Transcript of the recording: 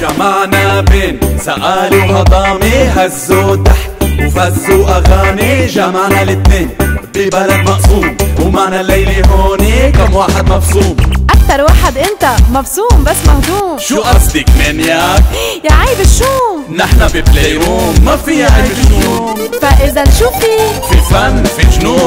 جمعنا بين سقال وهضامي هزوا تحت وفزوا اغاني جمعنا الاتنين ببلد مقسوم ومعنا الليلة هوني كم واحد مفصوم أكتر واحد أنت مبسوم بس مهضوم. شو قصدك منياك؟ يا عيب الشوم. نحنا ب play room ما في عيب الشوم. فإذا شو في؟ في فن في جنون.